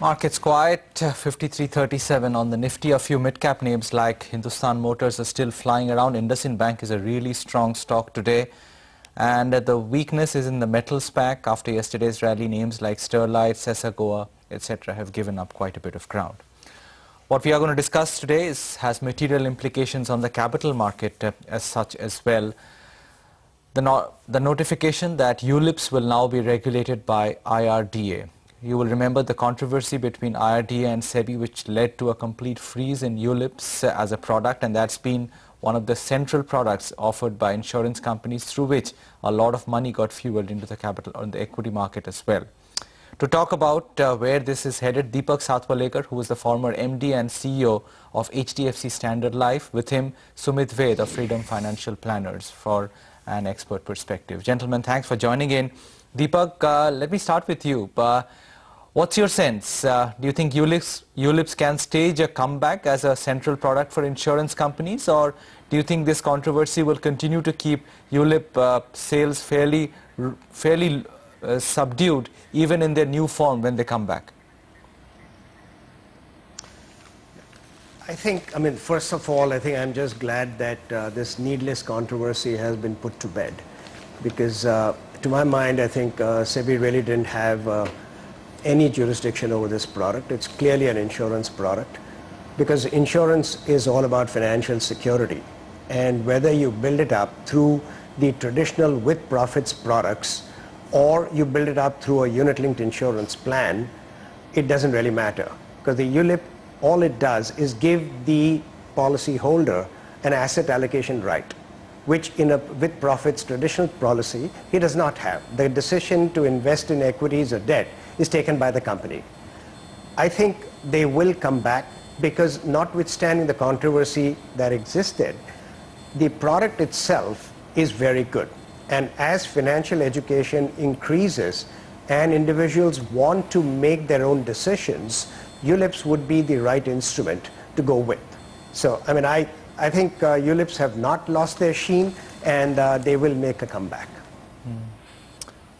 Markets quiet, 53.37 on the Nifty. A few mid-cap names like Hindustan Motors are still flying around. IndusInd Bank is a really strong stock today. And the weakness is in the metals pack after yesterday's rally. Names like Sterlite, Sesa etc. have given up quite a bit of ground. What we are going to discuss today is, has material implications on the capital market uh, as such as well. The, no the notification that ULIPs will now be regulated by IRDA. You will remember the controversy between IRDA and SEBI which led to a complete freeze in ULIPs as a product and that's been one of the central products offered by insurance companies through which a lot of money got fueled into the capital or the equity market as well. To talk about uh, where this is headed, Deepak Satwalekar, who is the former MD and CEO of HDFC Standard Life, with him Sumeet Vaid of Ffreedom Financial Planners for an expert perspective. Gentlemen, thanks for joining in. Deepak, uh, let me start with you. Uh, What's your sense? Uh, do you think ULIPs, ULIPs can stage a comeback as a central product for insurance companies or do you think this controversy will continue to keep ULIP uh, sales fairly, fairly uh, subdued even in their new form when they come back? I think, I mean, first of all, I think I'm just glad that uh, this needless controversy has been put to bed because uh, to my mind, I think uh, SEBI really didn't have any jurisdiction over this product. It's clearly an insurance product because insurance is all about financial security. And whether you build it up through the traditional with profits products or you build it up through a unit-linked insurance plan, it doesn't really matter. Because the ULIP, all it does is give the policyholder an asset allocation right, which in a with profits traditional policy, he does not have. The decision to invest in equities or debt is taken by the company. I think they will come back because notwithstanding the controversy that existed, the product itself is very good. And as financial education increases and individuals want to make their own decisions, ULIPs would be the right instrument to go with. So, I mean, I, I think uh, ULIPs have not lost their sheen and uh, they will make a comeback. Mm.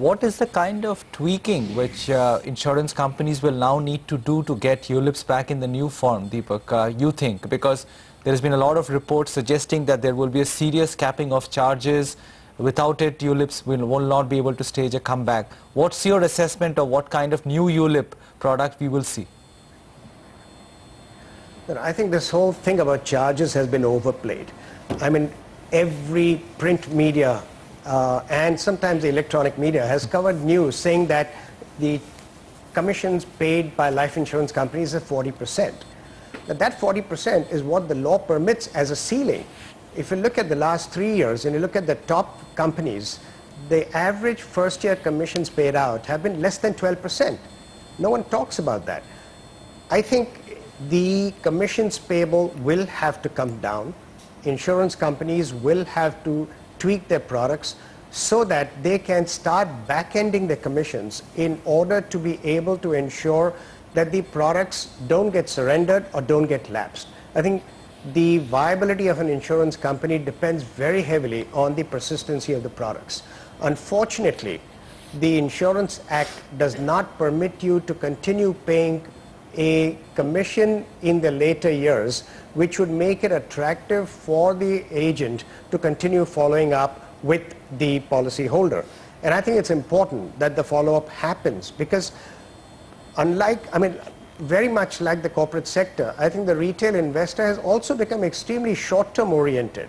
What is the kind of tweaking which uh, insurance companies will now need to do to get ULIPs back in the new form, Deepak, uh, you think? Because there has been a lot of reports suggesting that there will be a serious capping of charges. Without it, ULIPs will, will not be able to stage a comeback. What's your assessment of what kind of new ULIP product we will see? I think this whole thing about charges has been overplayed. I mean, every print media uh, and sometimes the electronic media has covered news saying that the commissions paid by life insurance companies are 40%. Now that 40% is what the law permits as a ceiling. If you look at the last three years and you look at the top companies, the average first year commissions paid out have been less than 12%. No one talks about that. I think the commissions payable will have to come down. Insurance companies will have to tweak their products so that they can start back-ending their commissions in order to be able to ensure that the products don't get surrendered or don't get lapsed. I think the viability of an insurance company depends very heavily on the persistency of the products. Unfortunately, the Insurance Act does not permit you to continue paying a commission in the later years which would make it attractive for the agent to continue following up with the policyholder. And I think it's important that the follow-up happens because unlike, I mean, very much like the corporate sector, I think the retail investor has also become extremely short-term oriented.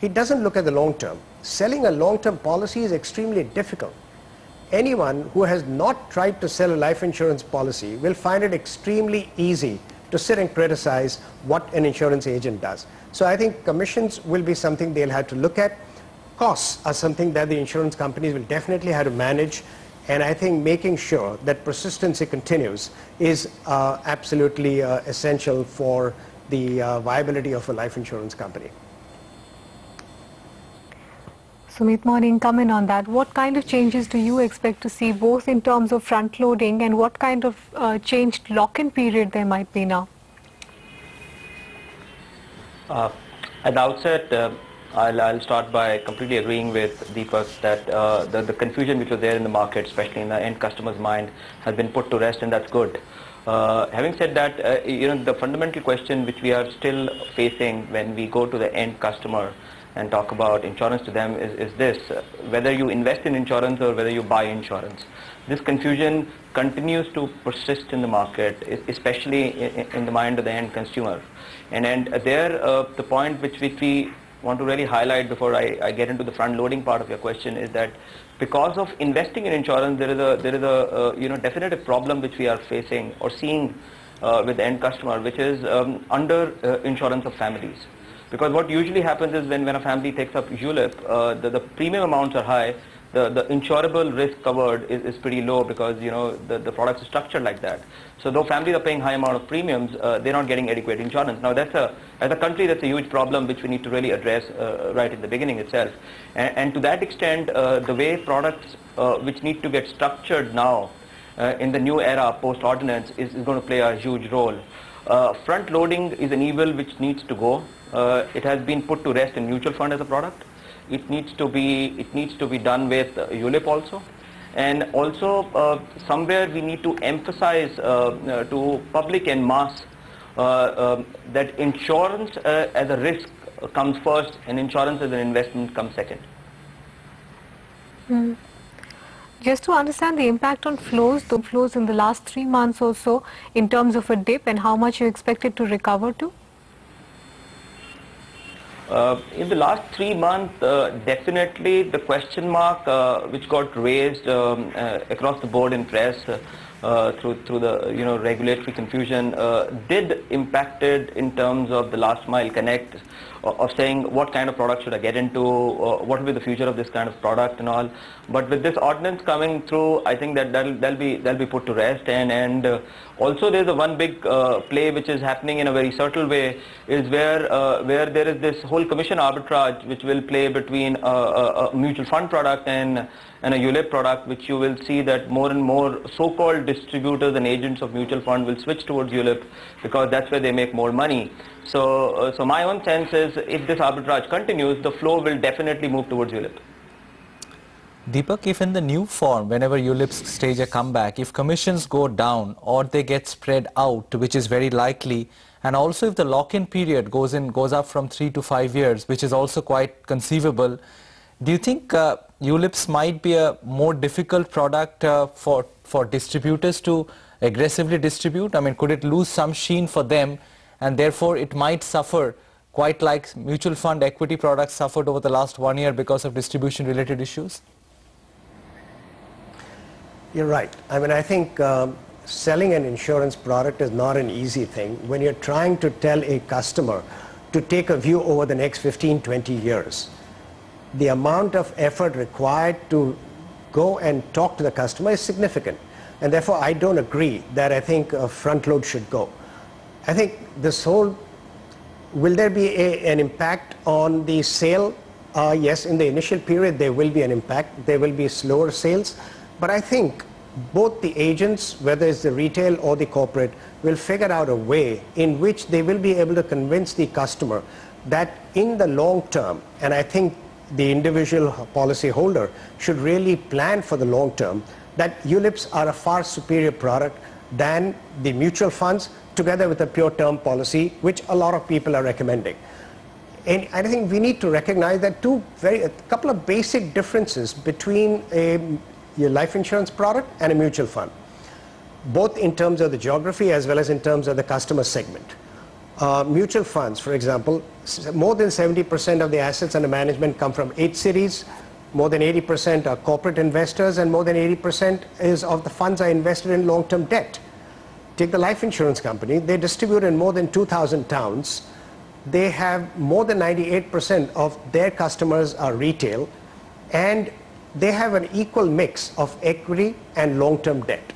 He doesn't look at the long term. Selling a long-term policy is extremely difficult anyone who has not tried to sell a life insurance policy will find it extremely easy to sit and criticize what an insurance agent does. So I think commissions will be something they'll have to look at. Costs are something that the insurance companies will definitely have to manage. And I think making sure that persistency continues is uh, absolutely uh, essential for the uh, viability of a life insurance company. Sumeet Morning, come in on that. What kind of changes do you expect to see both in terms of front loading and what kind of uh, changed lock-in period there might be now? Uh, at the outset, uh, I'll, I'll, start by completely agreeing with Deepak that uh, the, the, confusion which was there in the market, especially in the end customer's mind, has been put to rest and that's good. Uh, having said that, uh, you know, the fundamental question which we are still facing when we go to the end customer and talk about insurance to them is, is this, whether you invest in insurance or whether you buy insurance. This confusion continues to persist in the market, especially in, in the mind of the end consumer. And, and there, uh, the point which, which we want to really highlight before I, I, get into the front loading part of your question is that because of investing in insurance, there is a there is a uh, you know definitive problem which we are facing or seeing uh, with the end customer, which is um, under uh, insurance of families. Because what usually happens is when, when a family takes up ULIP, uh, the, the premium amounts are high, the, the insurable risk covered is, is pretty low because you know the, the product is structured like that. So though families are paying high amount of premiums, uh, they're not getting adequate insurance. Now that's a, as a country, that's a huge problem which we need to really address uh, right in the beginning itself. And, and to that extent, uh, the way products uh, which need to get structured now uh, in the new era post-ordinance is, is, going to play a huge role. Uh, front loading is an evil which needs to go. It has been put to rest in mutual fund as a product it needs to be it needs to be done with uh, ULIP also and also uh, somewhere we need to emphasize uh, uh to public and mass uh, um, that insurance uh, as a risk comes first and insurance as an investment comes second. Mm. Just to understand the impact on flows, the flows in the last three months or so in terms of a dip and how much you expect it to recover to? Uh, in the last three months, uh, definitely the question mark uh, which got raised um, uh, across the board in press uh, Uh, through through the you know regulatory confusion uh, did impacted in terms of the last mile connect uh, of saying what kind of product should I get into, what will be the future of this kind of product and all. But with this ordinance coming through, I think that that'll, that'll be that'll be put to rest. And and uh, also there's a one big uh, play which is happening in a very subtle way is where uh, where there is this whole commission arbitrage which will play between a, a, a mutual fund product and and a ULIP product, which you will see that more and more so-called distributors and agents of mutual fund will switch towards ULIP because that's where they make more money. So, uh, so my own sense is if this arbitrage continues, the flow will definitely move towards ULIP. Deepak, if in the new form, whenever ULIPs stage a comeback, if commissions go down or they get spread out, which is very likely, and also if the lock-in period goes in goes up from three to five years, which is also quite conceivable, do you think uh, ULIPs might be a more difficult product uh, for, for distributors to aggressively distribute? I mean, could it lose some sheen for them and therefore it might suffer quite like mutual fund equity products suffered over the last one year because of distribution related issues? You're right. I mean, I think um, selling an insurance product is not an easy thing. When you're trying to tell a customer to take a view over the next 15, 20 years, the amount of effort required to go and talk to the customer is significant. And therefore, I don't agree that I think a front load should go. I think this whole, will there be a, an impact on the sale? Uh, yes, in the initial period, there will be an impact. There will be slower sales. But I think both the agents, whether it's the retail or the corporate, will figure out a way in which they will be able to convince the customer that in the long term, and I think the individual policy holder should really plan for the long term that ULIPs are a far superior product than the mutual funds together with a pure term policy which a lot of people are recommending. And I think we need to recognize that two very, a couple of basic differences between a life insurance product and a mutual fund, both in terms of the geography as well as in terms of the customer segment. Uh, mutual funds, for example, more than 70% of the assets under management come from eight cities. More than 80% are corporate investors, and more than 80% is of the funds are invested in long-term debt. Take the life insurance company; they distribute in more than 2,000 towns. They have more than 98% of their customers are retail, and they have an equal mix of equity and long-term debt.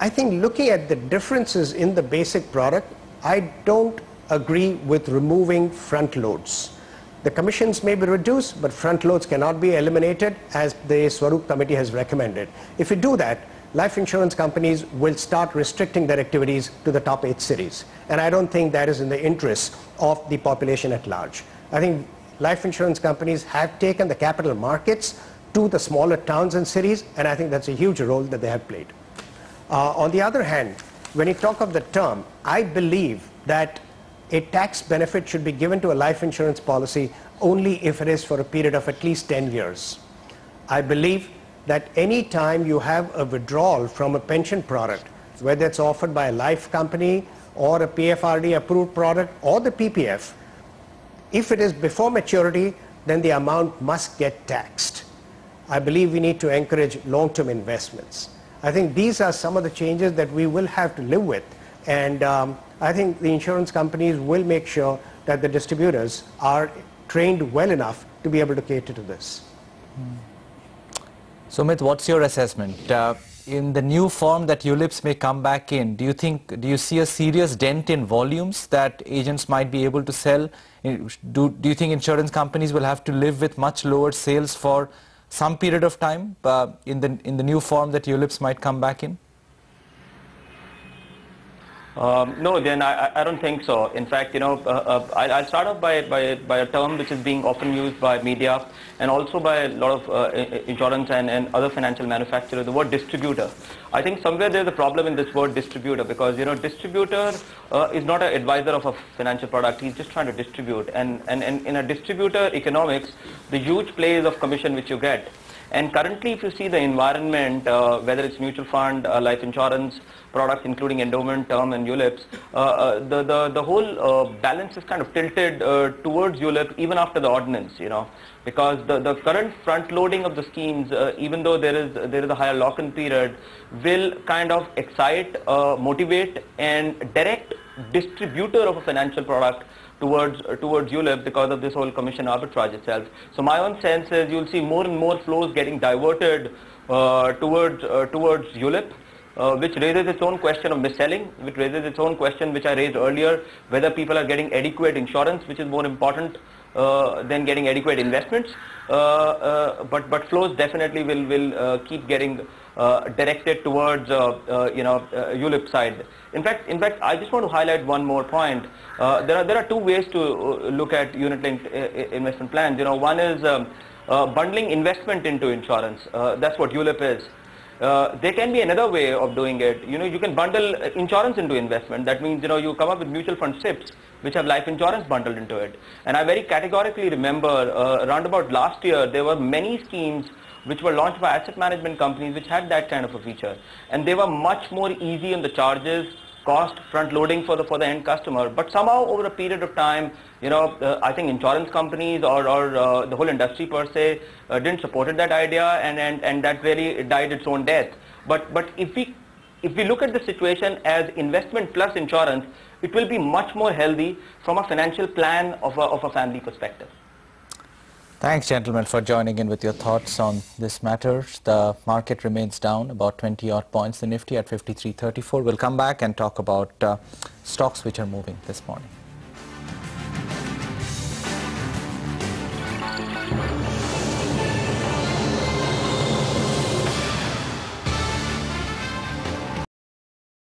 I think looking at the differences in the basic product, I don't agree with removing front loads. The commissions may be reduced, but front loads cannot be eliminated as the Swaroop committee has recommended. If we do that, life insurance companies will start restricting their activities to the top eight cities. And I don't think that is in the interest of the population at large. I think life insurance companies have taken the capital markets to the smaller towns and cities, and I think that's a huge role that they have played. Uh, on the other hand, when you talk of the term, I believe that a tax benefit should be given to a life insurance policy only if it is for a period of at least 10 years. I believe that any time you have a withdrawal from a pension product, whether it's offered by a life company or a PFRD approved product or the PPF, if it is before maturity, then the amount must get taxed. I believe we need to encourage long-term investments. I think these are some of the changes that we will have to live with. And um, I think the insurance companies will make sure that the distributors are trained well enough to be able to cater to this. Sumeet, what's your assessment? Uh, in the new form that ULIPs may come back in, do you think, do you see a serious dent in volumes that agents might be able to sell? Do, do you think insurance companies will have to live with much lower sales for some period of time uh, in, the, in the new form that ULIPs might come back in? Um, no, then I, I don't think so. In fact, you know, uh, uh, I'll start off by, by, by a term which is being often used by media and also by a lot of uh, insurance and, and other financial manufacturers, the word distributor. I think somewhere there's a problem in this word distributor because, you know, distributor uh, is not an advisor of a financial product. He's just trying to distribute. And, and, and in a distributor economics, the huge plays of commission which you get and currently, if you see the environment, uh, whether it's mutual fund, uh, life insurance products, including endowment, term, and ULIPs, uh, uh, the, the, the whole uh, balance is kind of tilted uh, towards ULIP even after the ordinance, you know, because the, the current front loading of the schemes, even though there is, there is a higher lock-in period, will kind of excite, motivate, and direct distributor of a financial product towards uh, towards ULIP because of this whole commission arbitrage itself. So my own sense is you'll see more and more flows getting diverted uh, towards uh, towards ULIP. Uh, which raises its own question of mis-selling, which raises its own question which I raised earlier, whether people are getting adequate insurance, which is more important uh, than getting adequate investments. Uh, uh, but but flows definitely will will uh, keep getting Uh, directed towards uh, uh, you know ULIP side. In fact, in fact, I just want to highlight one more point. there are there are two ways to look at unit-linked investment plans. You know, one is um, bundling investment into insurance. that's what ULIP is. Uh, there can be another way of doing it. You know, you can bundle insurance into investment. That means, you know, you come up with mutual fund SIPs, which have life insurance bundled into it. And I very categorically remember uh, around about last year, there were many schemes which were launched by asset management companies which had that kind of a feature. And they were much more easy on the charges, cost, front loading for the, for the end customer. But somehow over a period of time, you know, uh, I think insurance companies or, or uh, the whole industry per se uh, didn't support that idea and, and, and that really died its own death. But, but if we if we look at the situation as investment plus insurance, it will be much more healthy from a financial plan of a, of a family perspective. Thanks, gentlemen, for joining in with your thoughts on this matter. The market remains down about 20 odd points. The Nifty at 53.34. We'll come back and talk about uh, stocks which are moving this morning.